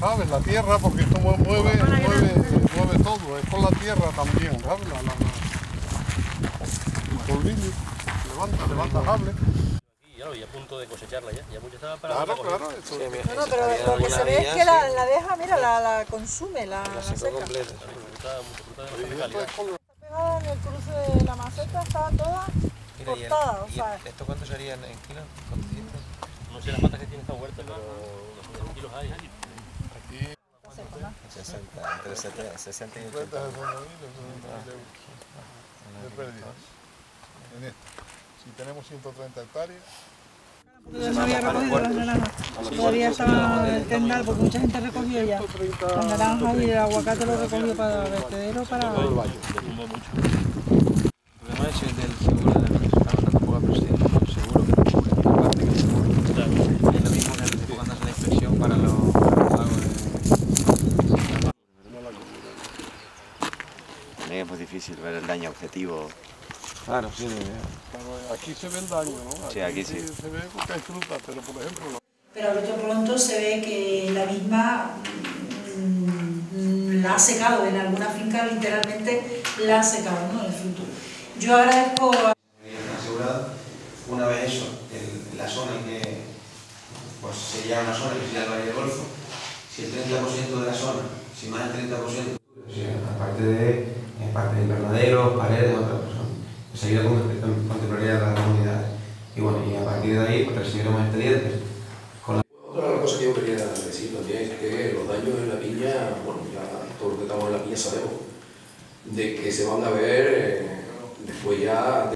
¿sabes? La tierra, porque esto mueve, mueve, mueve todo, es con la tierra también, ¿sabes? La, la, la- el polvillo, levanta, levanta sable. Y ya lo vi a punto de cosecharla ya. Ya mucho estaba para Claro, claro, eso Sí, mira, No, pero lo que se ve es que la, sí, la deja, mira, la, la consume, la, la seca. completa. Claro, Y Pegada en el cruce de la maceta estaba toda Mira, y el- cortada, o y sea, ¿Esto cuánto sería en, en kilos? No sé las matas que tiene esta huerta, pero 100 kilos hay. Aquí, 60, entre 70, 60 y 80. 50 de euros de pérdida. En esto. Si tenemos 130 hectáreas, Todavía no había recogido las naranjas. Todavía estaba el tendal porque mucha gente recogió ya. Las naranjas y el aguacate lo recogió para el vertedero para. Le tumbó mucho. El problema es el del seguro de la empresa. Estamos dando poca presión. El seguro que no cubre ninguna parte que no cubre. Claro. Es lo mismo que el tipo cuando hace la inspección para los para los pagos de... También es muy difícil ver el daño objetivo. Claro, sí. claro, aquí se ve el daño, ¿no? Sí, aquí sí. Se ve porque hay fruta, pero por ejemplo, la- Pero a bote pronto se ve que la misma mm, la ha secado, en alguna finca literalmente la ha secado, ¿no? El fruto. Yo agradezco a. Una vez eso, la zona en que pues, sería una zona que sería el Valle del Golfo, si el 30% de la zona, si más del 30%, o sea, aparte de parte de invernaderos, paredes, otras personas, enseguida con contemplaría las comunidades. Y bueno, y a partir de ahí pues, recibiremos expedientes. Otra cosa que yo quería decir también es que los daños en la piña, bueno, ya todos los que estamos en la piña sabemos, de que se van a ver eh, después ya